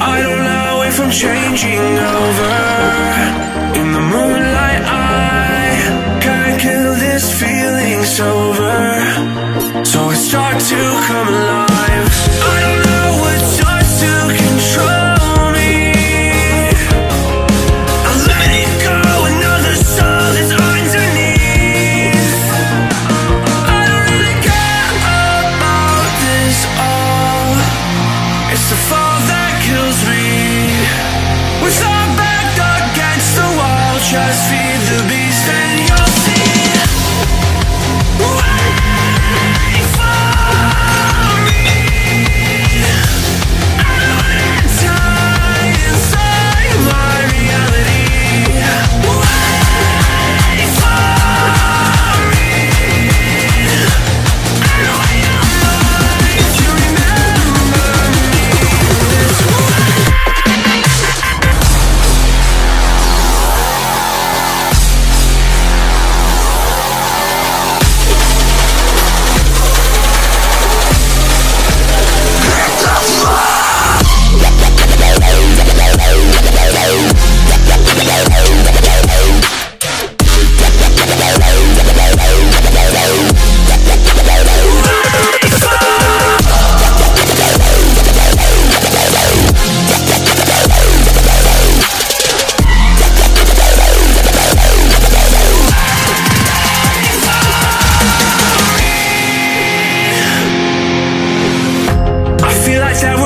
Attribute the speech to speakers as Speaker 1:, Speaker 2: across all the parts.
Speaker 1: I don't know if I'm changing over. In the moonlight so far.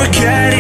Speaker 1: forget